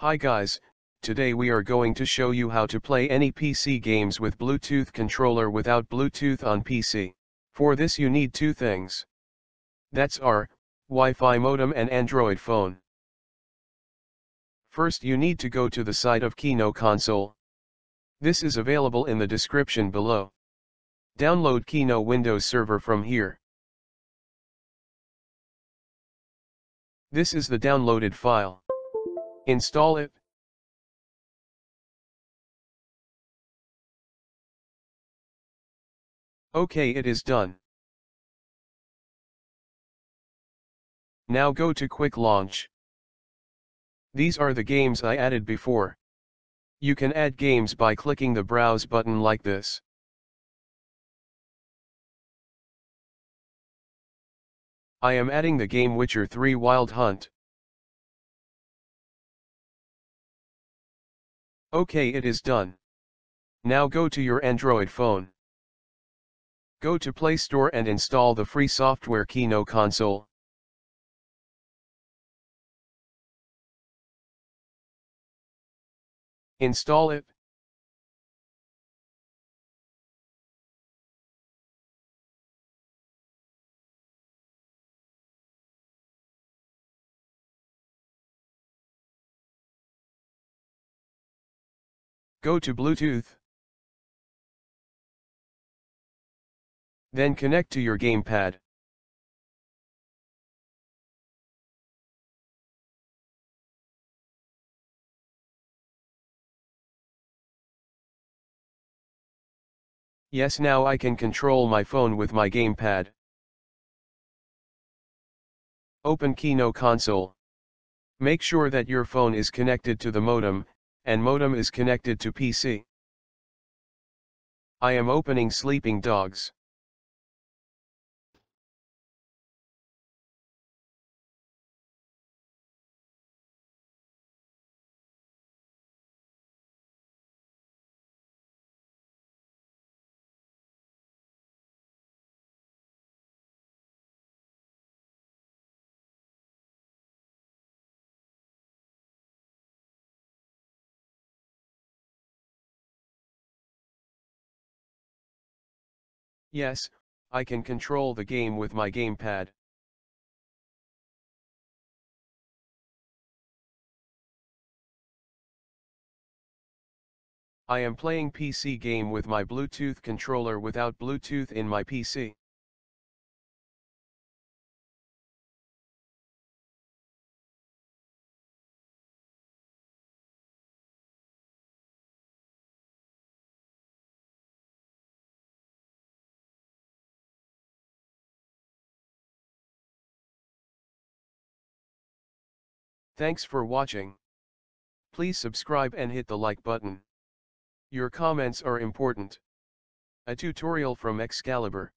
Hi guys, today we are going to show you how to play any PC games with Bluetooth controller without Bluetooth on PC. For this you need two things. That's our, Wi-Fi modem and Android phone. First you need to go to the site of Kino Console. This is available in the description below. Download Kino Windows Server from here. This is the downloaded file. Install it. OK it is done. Now go to Quick Launch. These are the games I added before. You can add games by clicking the Browse button like this. I am adding the game Witcher 3 Wild Hunt. OK it is done. Now go to your Android phone. Go to Play Store and install the free software Kino Console. Install it. Go to Bluetooth. Then connect to your gamepad. Yes now I can control my phone with my gamepad. Open Kino console. Make sure that your phone is connected to the modem, and modem is connected to PC. I am opening Sleeping Dogs. Yes, I can control the game with my gamepad. I am playing PC game with my Bluetooth controller without Bluetooth in my PC. Thanks for watching. Please subscribe and hit the like button. Your comments are important. A tutorial from Excalibur.